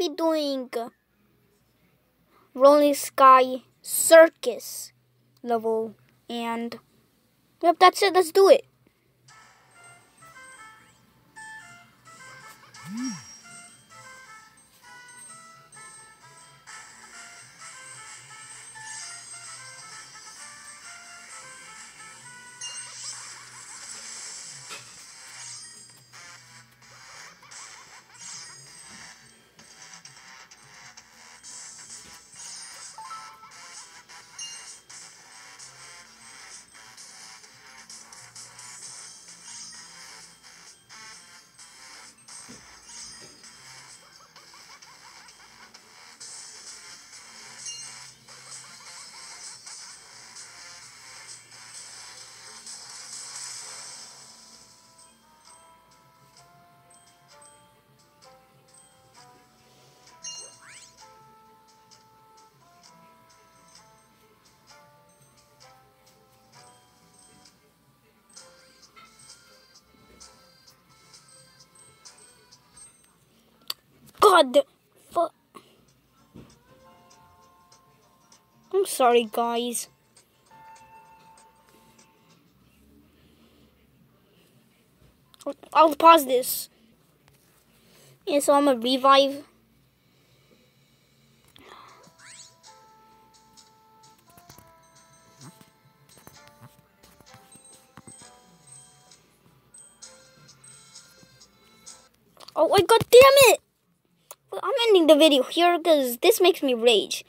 be doing Rolling Sky Circus level. And yep, that's it. Let's do it. Hmm. God, fuck. I'm sorry, guys. I'll, pause this. Yeah, so I'm gonna revive. Oh, my god damn it! I'm ending the video here because this makes me rage.